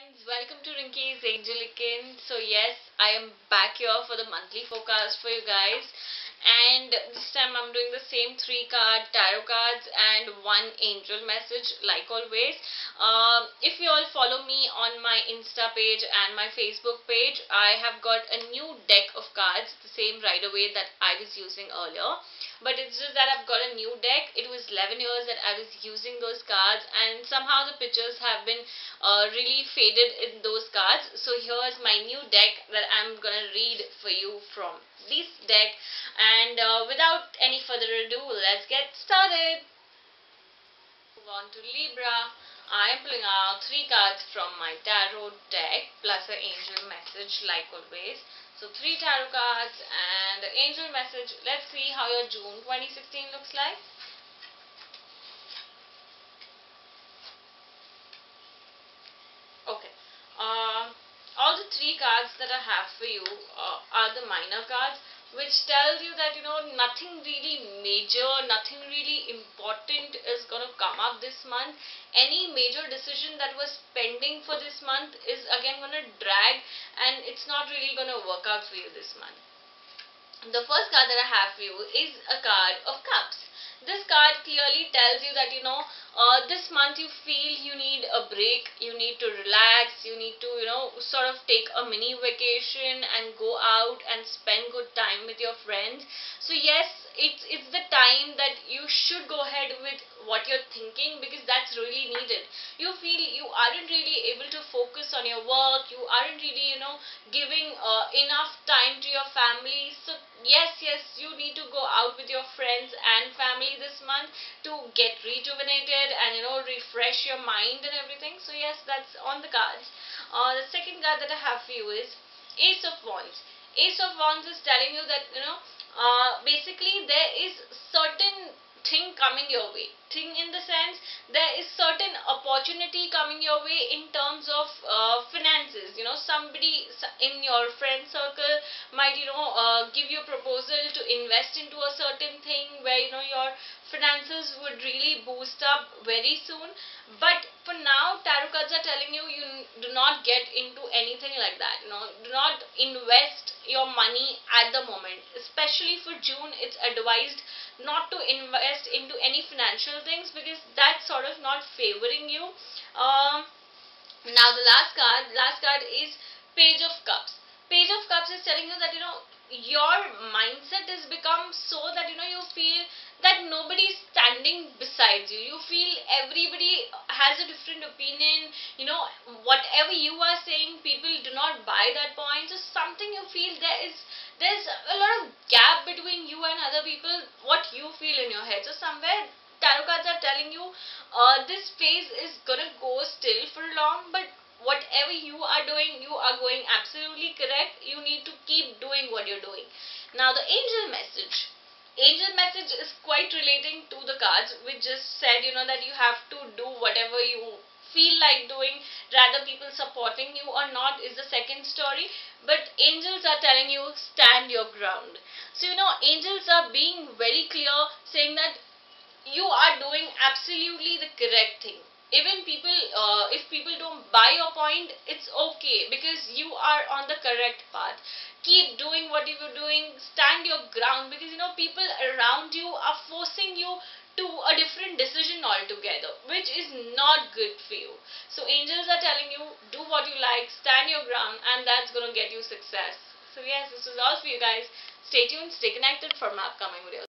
friends, welcome to Rinky's Angelican. So yes, I am back here for the monthly forecast for you guys and this time I'm doing the same three card tarot cards and one angel message like always. Um, if you all follow me on my Insta page and my Facebook page, I have got a new deck of cards, the same Rider-Waite that I was using earlier but it's just that I've got a new deck. It was 11 years that I was using those cards and somehow the pictures have been uh, really faded in those cards. So here's my new deck that I'm gonna read for you from this deck and uh, without any further ado, let's get started. Move on to Libra. I am pulling out three cards from my tarot deck plus an angel message like always. So three tarot cards and the angel message. Let's see how your June 2016 looks like. Okay. Uh, all the three cards that I have for you uh, are the minor cards which tells you that you know nothing really major, nothing really up this month. Any major decision that was pending for this month is again going to drag and it's not really going to work out for you this month. The first card that I have for you is a card of cups. This card clearly tells you that you know uh, this month you feel you need a break, you need to relax, you need to, you know, sort of take a mini vacation and go out and spend good time with your friends. So yes, it's it's the time that you should go ahead with what you're thinking because that's really needed. You feel you aren't really able to focus on your work, you aren't really, you know, giving uh, enough time to your family. So yes, yes, you need to go out with your friends and family this month to get rejuvenated and you know refresh your mind and everything. So yes that's on the cards. Uh, the second card that I have for you is Ace of Wands. Ace of Wands is telling you that you know uh, basically there is certain thing coming your way. Thing in the sense there is certain opportunity coming your way in terms of uh, finances. You know somebody in your friend circle might you know uh, give you a proposal to invest into a certain thing where you know your finances would really boost up very soon. But for now tarot cards are telling you you do not get into anything like that you know. Do not invest your money at the moment. Especially for june it's advised not to invest into any financial things because that's sort of not favoring you. Um, now the last card last card is page of cups. Page of cups is telling you that you know your mindset has become so that you know you feel that nobody is standing besides you. You feel everybody has a different opinion. You know whatever you are saying people do not buy that point. So something you feel there is there's a lot of gap between you and other people what you feel in your head. So somewhere tarot cards are telling you uh, this phase is gonna go still for long but whatever you are doing you are going absolutely correct. You need to keep doing what you're doing. Now the angel message. Angel message is quite relating to the cards which just said you know that you have to do whatever you feel like doing. Rather people supporting you or not is the second story. But angels are telling you stand your ground. So you know angels are being very clear saying that you are doing absolutely the correct thing even people uh, if people don't buy your point it's okay because you are on the correct path. Keep doing what you were doing. Stand your ground because you know people around you are forcing you to a different decision altogether which is not good for you. So angels are telling you do what you like stand your ground and that's going to get you success. So yes this is all for you guys. Stay tuned stay connected for my upcoming videos